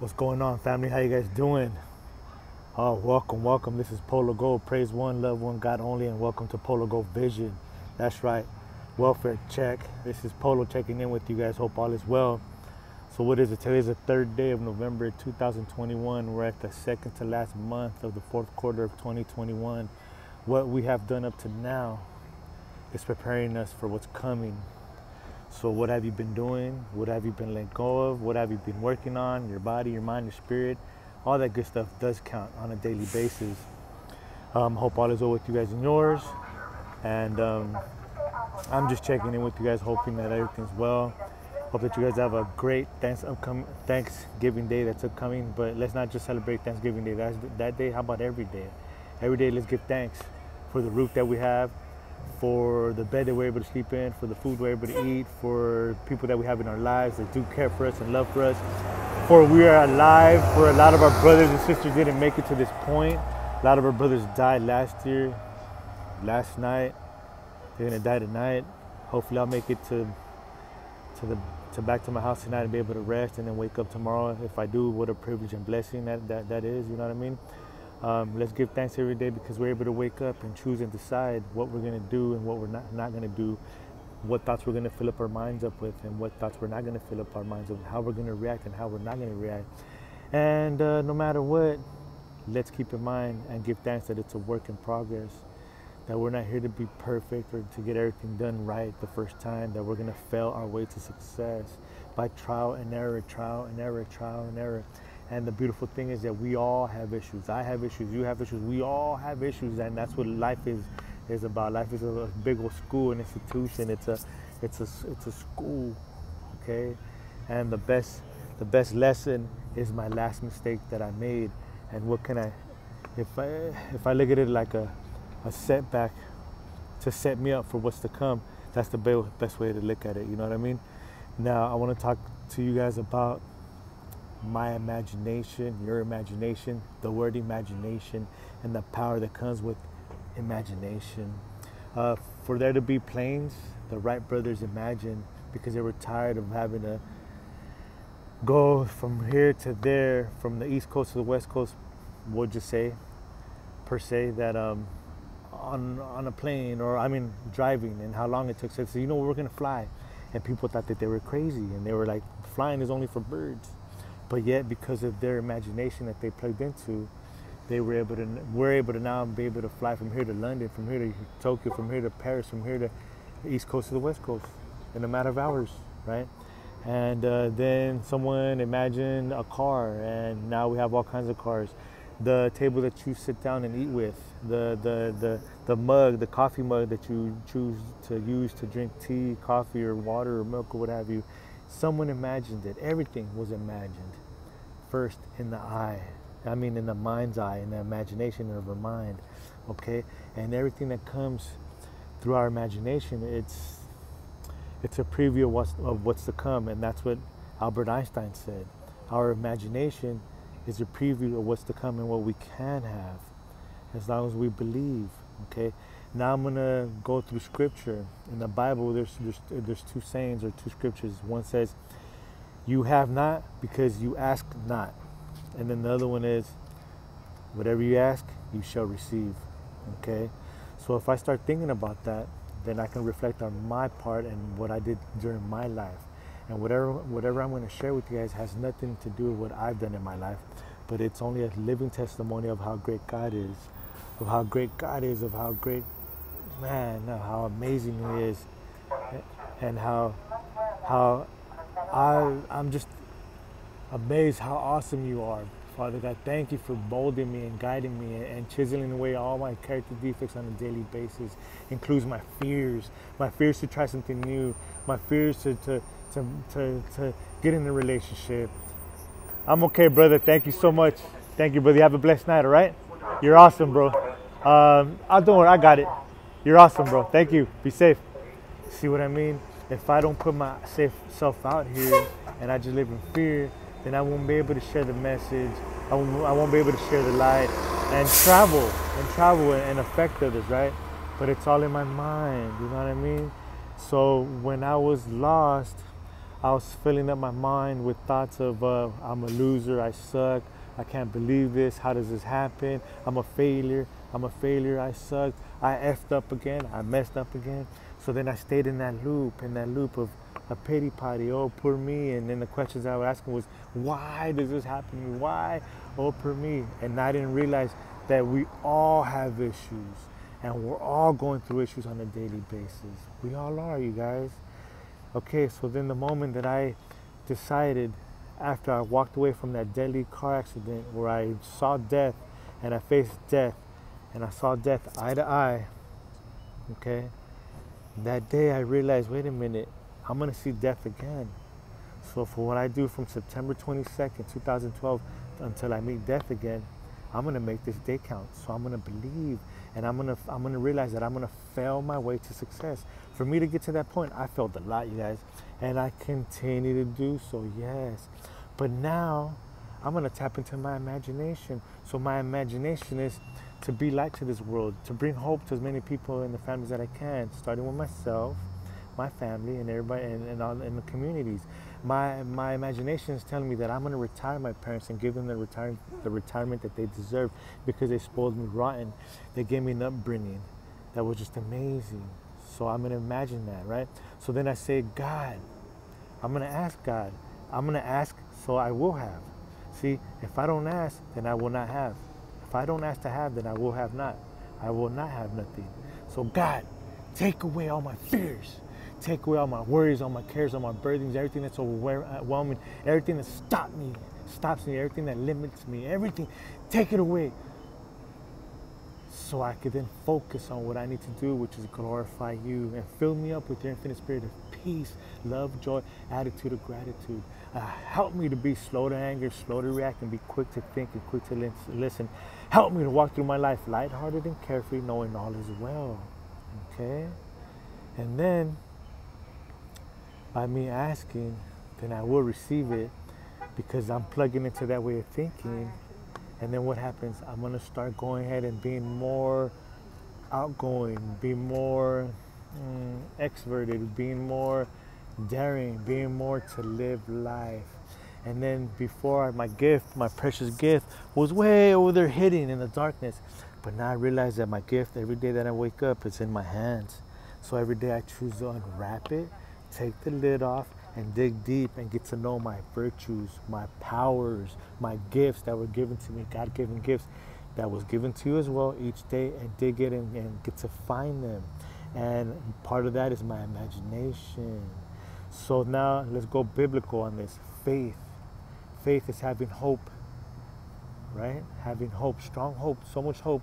What's going on, family? How you guys doing? Oh, welcome, welcome. This is Polo Go. Praise one, love one, God only, and welcome to Polo Go Vision. That's right. Welfare check. This is Polo checking in with you guys. Hope all is well. So, what is it? Today is the third day of November 2021. We're at the second to last month of the fourth quarter of 2021. What we have done up to now is preparing us for what's coming. So, what have you been doing? What have you been let go of? What have you been working on? Your body, your mind, your spirit, all that good stuff does count on a daily basis. Um, hope all is well with you guys and yours. And um, I'm just checking in with you guys, hoping that everything's well. Hope that you guys have a great thanks upcoming Thanksgiving Day that's upcoming. But let's not just celebrate Thanksgiving Day. That's that day. How about every day? Every day, let's give thanks for the roof that we have, for the bed that we're able to sleep in, for the food we're able to eat, for people that we have in our lives that do care for us and love for us, for we are alive, for a lot of our brothers and sisters didn't make it to this point. A lot of our brothers died last year, last night. They're gonna die tonight. Hopefully I'll make it to to the to back to my house tonight and be able to rest and then wake up tomorrow. If I do, what a privilege and blessing that that, that is, you know what I mean? Um, let's give thanks every day because we're able to wake up and choose and decide what we're going to do and what we're not, not going to do, what thoughts we're going to fill up our minds up with, and what thoughts we're not going to fill up our minds with, how we're going to react and how we're not going to react. And uh, no matter what, let's keep in mind and give thanks that it's a work in progress, that we're not here to be perfect or to get everything done right the first time, that we're going to fail our way to success by trial and error, trial and error, trial and error. And the beautiful thing is that we all have issues. I have issues. You have issues. We all have issues, and that's what life is is about. Life is a big old school, an institution. It's a it's a it's a school, okay. And the best the best lesson is my last mistake that I made. And what can I if I if I look at it like a a setback to set me up for what's to come, that's the best way to look at it. You know what I mean? Now I want to talk to you guys about my imagination, your imagination, the word imagination, and the power that comes with imagination. Uh, for there to be planes, the Wright brothers imagined because they were tired of having to go from here to there, from the east coast to the west coast. Would you say, per se, that um, on on a plane or I mean driving and how long it took? So, you know, we're gonna fly, and people thought that they were crazy, and they were like, flying is only for birds but yet because of their imagination that they plugged into they were able to we're able to now be able to fly from here to london from here to tokyo from here to paris from here to the east coast to the west coast in a matter of hours right? And uh, then someone imagined a car and now we have all kinds of cars. The table that you sit down and eat with the, the, the, the mug the coffee mug that you choose to use to drink tea coffee or water or milk or what have you someone imagined it. Everything was imagined first in the eye. I mean, in the mind's eye, in the imagination of our mind. Okay, and everything that comes through our imagination, it's it's a preview of what's, of what's to come, and that's what Albert Einstein said. Our imagination is a preview of what's to come and what we can have, as long as we believe. Okay. Now I'm gonna go through scripture in the Bible. There's there's there's two sayings or two scriptures. One says you have not because you ask not. And then the other one is, whatever you ask, you shall receive. Okay? So if I start thinking about that, then I can reflect on my part and what I did during my life. And whatever whatever I'm going to share with you guys has nothing to do with what I've done in my life, but it's only a living testimony of how great God is, of how great God is, of how great man, how amazing he is, and how how I, I'm just amazed how awesome you are. Father God, thank you for molding me and guiding me and chiseling away all my character defects on a daily basis. Includes my fears, my fears to try something new, my fears to, to, to, to, to get in a relationship. I'm okay, brother. Thank you so much. Thank you, brother. You have a blessed night, all right? You're awesome, bro. Um, I don't worry, I got it. You're awesome, bro. Thank you. Be safe. See what I mean? If I don't put myself out here and I just live in fear, then I won't be able to share the message. I won't, I won't be able to share the light and travel and travel and affect others, right? But it's all in my mind, you know what I mean? So when I was lost, I was filling up my mind with thoughts of uh, I'm a loser, I suck, I can't believe this, how does this happen? I'm a failure, I'm a failure, I suck, I effed up again, I messed up again. So then I stayed in that loop, in that loop of a pity party, oh poor me. And then the questions I was asking was, why does this happen to me? Why? Oh poor me. And I didn't realize that we all have issues and we're all going through issues on a daily basis. We all are, you guys. Okay, so then the moment that I decided after I walked away from that deadly car accident where I saw death and I faced death and I saw death eye to eye, okay, that day I realized, wait a minute, I'm gonna see death again. So for what I do from September 22nd, 2012 until I meet death again, I'm gonna make this day count. So I'm gonna believe and I'm gonna I'm gonna realize that I'm gonna fail my way to success. For me to get to that point, I felt a lot, you guys, and I continue to do so. Yes, but now I'm gonna tap into my imagination. So my imagination is to be light to this world, to bring hope to as many people and the families that I can, starting with myself, my family, and everybody, and, and all in the communities my my imagination is telling me that I'm going to retire my parents and give them the retire the retirement that they deserve because they spoiled me rotten. They gave me an upbringing that was just amazing. So I'm going to imagine that, right? So then I say, God, I'm going to ask God. I'm going to ask so I will have. See, if I don't ask, then I will not have. If I don't ask to have, then I will have not. I will not have nothing. So God, take away all my fears take away all my worries, all my cares, all my burdens, everything that's overwhelming, everything that stops me, stops me, everything that limits me, everything, take it away. So I could then focus on what I need to do, which is glorify you and fill me up with your infinite spirit of peace, love, joy, attitude of gratitude. Uh, help me to be slow to anger, slow to react, and be quick to think and quick to listen. Help me to walk through my life lighthearted and carefree, knowing all is well. Okay? And then by me asking, then I will receive it because I'm plugging into that way of thinking. And then what happens? I'm going to start going ahead and being more outgoing, be more mm, extroverted, being more daring, being more to live life. And then before my gift, my precious gift, was way over there hidden in the darkness. But now I realize that my gift, every day that I wake up, is in my hands. So every day I choose to unwrap it take the lid off and dig deep and get to know my virtues, my powers, my gifts that were given to me, God given gifts that was given to you as well each day and dig it and, and get to find them. And part of that is my imagination. So now let's go biblical on this. Faith. Faith is having hope, right? Having hope, strong hope, so much hope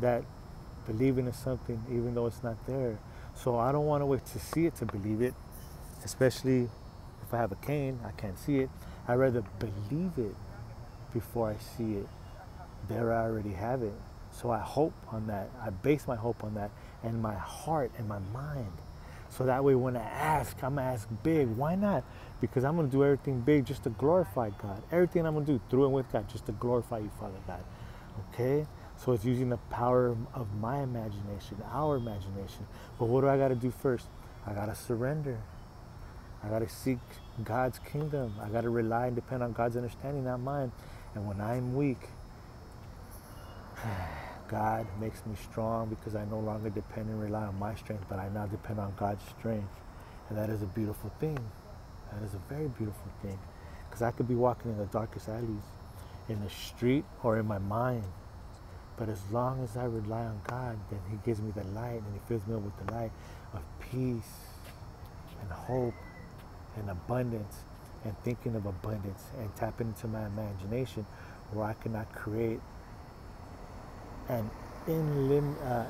that believing in something even though it's not there. So I don't want to wait to see it to believe it especially if I have a cane, I can't see it. I'd rather believe it before I see it. There I already have it. So I hope on that. I base my hope on that and my heart and my mind. So that way when I ask, I'm gonna ask big. Why not? Because I'm gonna do everything big just to glorify God. Everything I'm gonna do through and with God just to glorify you, Father God. Okay? So it's using the power of my imagination, our imagination. But what do I gotta do first? I gotta surrender. I got to seek God's kingdom. I got to rely and depend on God's understanding, not mine. And when I'm weak, God makes me strong because I no longer depend and rely on my strength, but I now depend on God's strength. And that is a beautiful thing. That is a very beautiful thing. Because I could be walking in the darkest alleys, in the street, or in my mind. But as long as I rely on God, then He gives me the light and He fills me up with the light of peace and hope and abundance and thinking of abundance and tapping into my imagination where I cannot create an inlim- uh,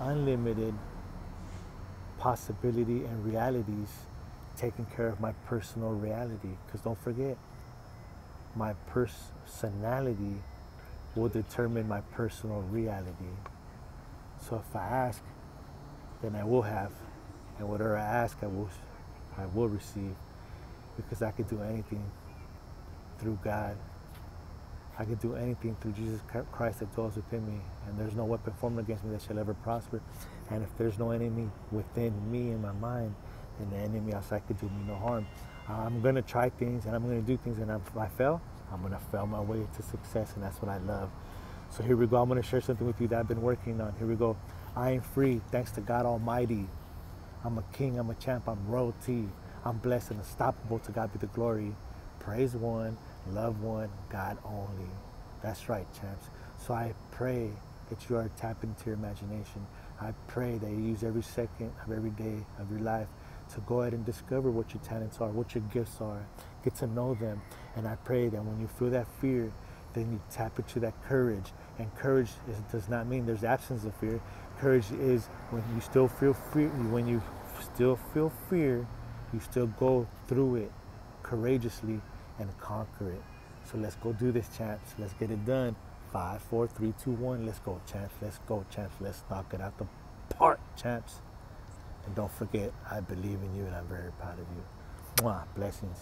unlimited possibility and realities taking care of my personal reality. Because don't forget, my personality will determine my personal reality. So if I ask, then I will have. And whatever I ask, I will I will receive because I can do anything through God. I can do anything through Jesus Christ that dwells within me. And there's no weapon formed against me that shall ever prosper. And if there's no enemy within me in my mind, then the enemy outside could do me no harm. I'm gonna try things and I'm gonna do things, and if I fail, I'm gonna fail my way to success, and that's what I love. So here we go. I'm gonna share something with you that I've been working on. Here we go. I am free, thanks to God Almighty. I'm a king. I'm a champ. I'm royalty. I'm blessed and unstoppable. To God be the glory. Praise one, love one, God only. That's right, champs. So I pray that you are tapping into your imagination. I pray that you use every second of every day of your life to go ahead and discover what your talents are, what your gifts are, get to know them. And I pray that when you feel that fear, then you tap into that courage. And courage is, does not mean there's absence of fear. Courage is when you still feel fear, when you still feel fear, you still go through it courageously and conquer it. So let's go do this, champs. Let's get it done. Five, four, three, two, one. Let's go, champs. Let's go, champs. Let's knock it out the park, champs. And don't forget, I believe in you and I'm very proud of you. Mwah, blessings.